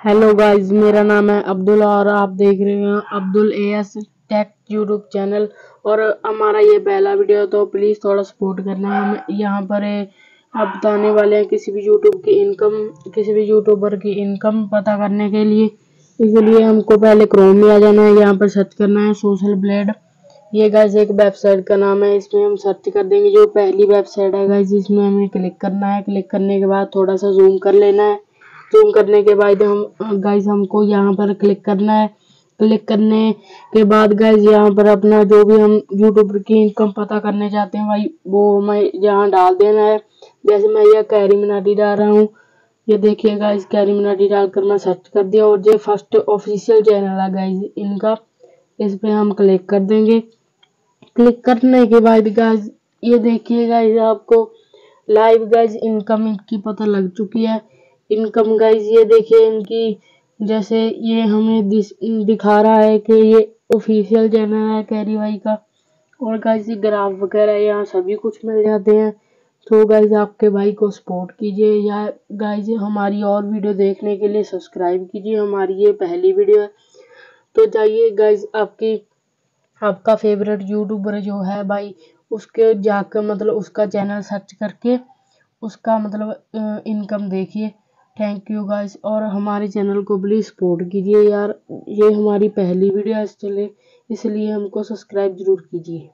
Hello guys मेरा नाम है अब्दुल और आप देख रहे हैं Abdul A S tech YouTube channel और हमारा ये पहला वीडियो तो प्लीज़ थोड़ा सपोर्ट करना। हम यहाँ पर, आप बताने वाले हैं किसी भी यूट्यूब की इनकम किसी भी यूट्यूबर की इनकम पता करने के लिए। इसलिए हमको पहले क्रोम में आ जाना है, यहाँ पर सर्च करना है सोशल ब्लेड ये गाइज़ एक वेबसाइट का नाम है, इसमें हम सर्च कर देंगे। जो पहली वेबसाइट है गाइज़ इसमें हमें क्लिक करना है। क्लिक करने के बाद थोड़ा सा जूम कर लेना है। जूम करने के बाद हम गाइज़ हमको यहाँ पर क्लिक करना है। क्लिक करने के बाद गाइज़ यहाँ पर अपना जो भी हम यूट्यूब की इनकम पता करने चाहते हैं, भाई, वो हमें यहाँ डाल देना है। जैसे मैं यह कैरी मिनाटी डाल रहा हूँ। ये देखिए गाइज़ कैरी मिनाटी डालकर मैं सर्च कर दिया और ये फ़र्स्ट ऑफिशियल चैनल है गाइज़ इनका। इस पर हम क्लिक कर देंगे। क्लिक करने के बाद गाइज़ ये देखिए गाइज़ आपको लाइव गाइज़ इनकम इनकी पता लग चुकी है। इनकम गाइज़ ये देखिए इनकी, जैसे ये हमें दिखा रहा है कि ये ऑफिशियल चैनल है कैरी भाई का। और गाइज़ ये ग्राफ वगैरह यहाँ सभी कुछ मिल जाते हैं। तो गाइज़ आपके भाई को सपोर्ट कीजिए या गाइज़ हमारी और वीडियो देखने के लिए सब्सक्राइब कीजिए। हमारी ये पहली वीडियो है। तो जाइए गाइज़ आपकी, आपका फेवरेट यूट्यूबर जो है भाई, उसके जाकर मतलब उसका चैनल सर्च करके उसका मतलब इनकम देखिए। थैंक यू गाइस और हमारे चैनल को प्लीज़ सपोर्ट कीजिए यार। ये हमारी पहली वीडियो आज चले इसलिए हमको सब्सक्राइब ज़रूर कीजिए।